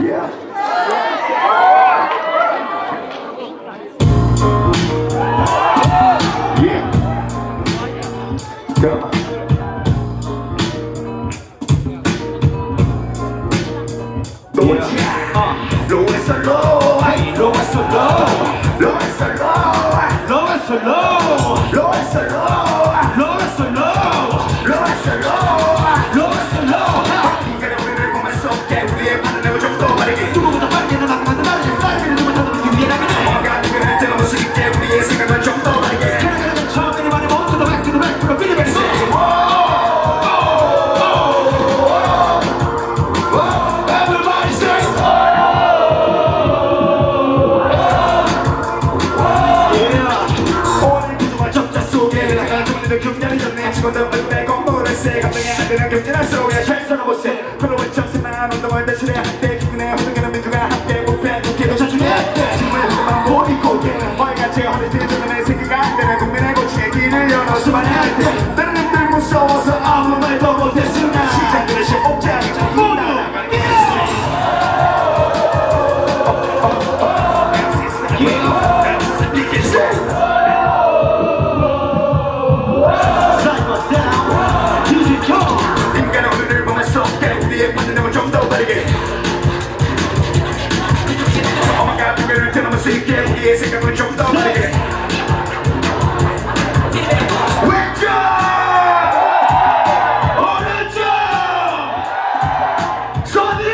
Yeah. Yeah. Come. Lo es solo, lo es solo, lo es solo. 내 친구들만 빼고 모를세 감동의 아들은 경제란 소리야 찰서로 못세 프로의 청소만 운동을 대신해 한때 기분에 흐르는 민주가 한때 목표한 국회도 자중해 정말 그만 보니 고개 멀같이 허리띠를 쫓아내 생각 안 되는 국민의 고치의 길을 열어 수많은 한때 다른 애들 무서워서 아무 말도 못했어. musikiem Orange! Sony!